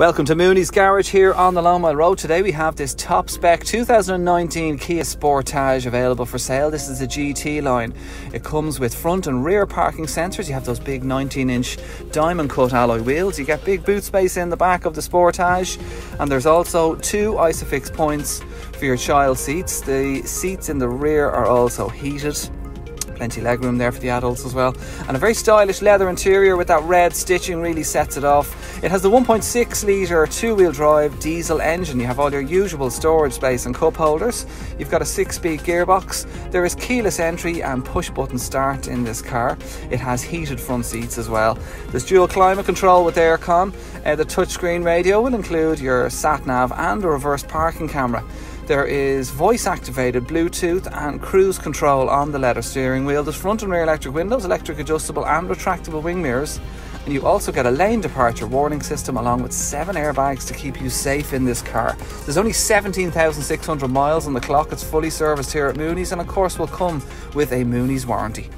Welcome to Mooney's Garage here on the Longmire Road. Today we have this top spec 2019 Kia Sportage available for sale. This is the GT line. It comes with front and rear parking sensors. You have those big 19 inch diamond cut alloy wheels. You get big boot space in the back of the Sportage. And there's also two Isofix points for your child seats. The seats in the rear are also heated plenty legroom there for the adults as well. And a very stylish leather interior with that red stitching really sets it off. It has the 1.6 litre two wheel drive diesel engine. You have all your usual storage space and cup holders. You've got a six speed gearbox. There is keyless entry and push button start in this car. It has heated front seats as well. There's dual climate control with aircon. Uh, the touchscreen radio will include your sat nav and a reverse parking camera. There is voice activated Bluetooth and cruise control on the leather steering wheel. There's front and rear electric windows, electric adjustable and retractable wing mirrors. And you also get a lane departure warning system along with seven airbags to keep you safe in this car. There's only 17,600 miles on the clock. It's fully serviced here at Mooney's and of course will come with a Mooney's warranty.